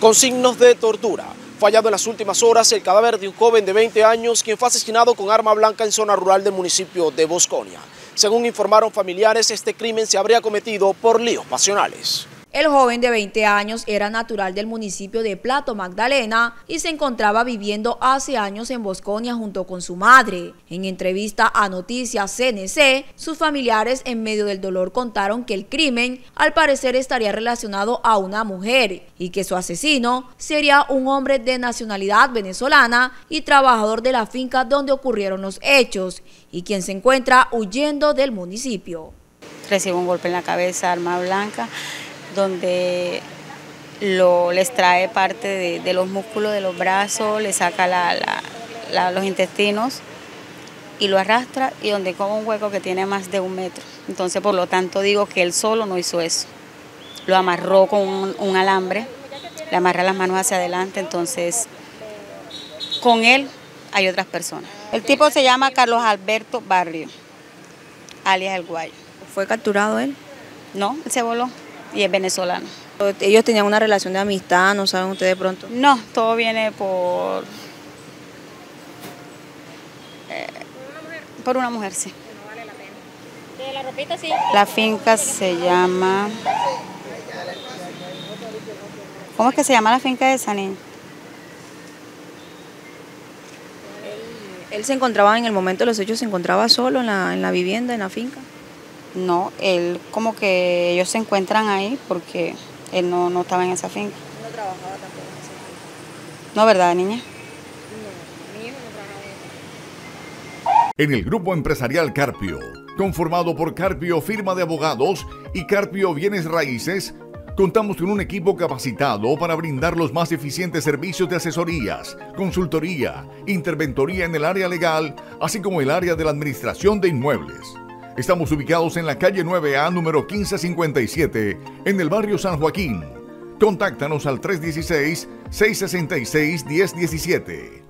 con signos de tortura. Fallado en las últimas horas el cadáver de un joven de 20 años quien fue asesinado con arma blanca en zona rural del municipio de Bosconia. Según informaron familiares, este crimen se habría cometido por líos pasionales. El joven de 20 años era natural del municipio de Plato Magdalena y se encontraba viviendo hace años en Bosconia junto con su madre. En entrevista a Noticias CNC, sus familiares en medio del dolor contaron que el crimen al parecer estaría relacionado a una mujer y que su asesino sería un hombre de nacionalidad venezolana y trabajador de la finca donde ocurrieron los hechos y quien se encuentra huyendo del municipio. Recibe un golpe en la cabeza, arma blanca donde lo, les trae parte de, los músculos de los brazos, le saca los intestinos y lo arrastra y donde come un hueco que tiene más de un metro. Entonces, por lo tanto, digo que él solo no hizo eso. Lo amarró con un, alambre, le amarra las manos hacia adelante, entonces con él hay otras personas. El tipo se llama Carlos Alberto Barrio, alias El Guayo. ¿Fue capturado él? No, él se voló y es venezolano. ¿Ellos tenían una relación de amistad, no saben ustedes de pronto? No, todo viene por... Eh, por una mujer, sí. No vale la pena. ¿De la ropita sí? La finca se llama... ¿Cómo es que se llama la finca de Sanín? Él, él se encontraba en el momento de los hechos, se encontraba solo en la, en la vivienda, en la finca. No, él como que ellos se encuentran ahí porque él no, no estaba en esa finca. ¿No trabajaba tampoco en esa finca? No, ¿verdad, niña? No, mi hijo no trabajaba en esa En el grupo empresarial Carpio, conformado por Carpio Firma de Abogados y Carpio Bienes Raíces, Contamos con un equipo capacitado para brindar los más eficientes servicios de asesorías, consultoría, interventoría en el área legal, así como el área de la administración de inmuebles. Estamos ubicados en la calle 9A número 1557, en el barrio San Joaquín. Contáctanos al 316-666-1017.